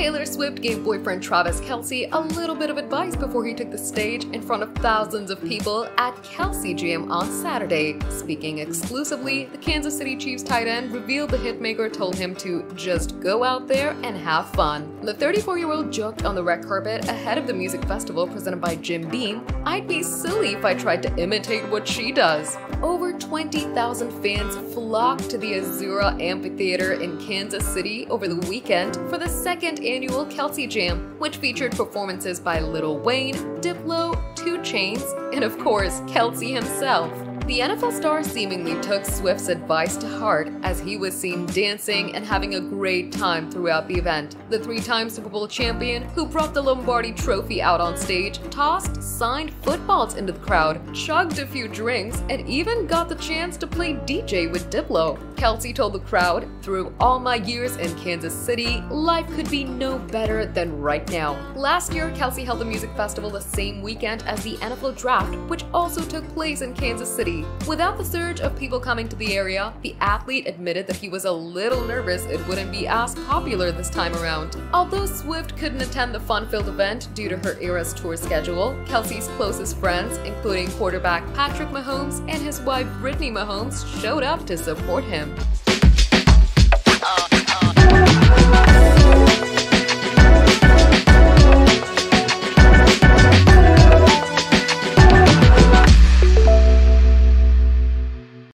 Taylor Swift gave boyfriend Travis Kelce a little bit of advice before he took the stage in front of thousands of people at Kelce Jam on Saturday. Speaking exclusively, the Kansas City Chiefs tight end revealed the hitmaker told him to just go out there and have fun. The 34-year-old joked on the red carpet ahead of the music festival presented by Jim Beam, I'd be silly if I tried to imitate what she does. Over 20,000 fans flocked to the Azura Amphitheater in Kansas City over the weekend for the second annual Kelce Jam, which featured performances by Lil Wayne, Diplo, 2 Chainz, and of course, Kelce himself. The NFL star seemingly took Swift's advice to heart as he was seen dancing and having a great time throughout the event. The three-time Super Bowl champion, who brought the Lombardi trophy out on stage, tossed signed footballs into the crowd, chugged a few drinks, and even got the chance to play DJ with Diplo. Kelce told the crowd, through all my years in Kansas City, life could be no better than right now. Last year, Kelce held the music festival the same weekend as the NFL draft, which also took place in Kansas City. Without the surge of people coming to the area, the athlete admitted that he was a little nervous it wouldn't be as popular this time around. Although Swift couldn't attend the fun-filled event due to her Eras tour schedule, Kelce's closest friends, including quarterback Patrick Mahomes and his wife Brittany Mahomes, showed up to support him.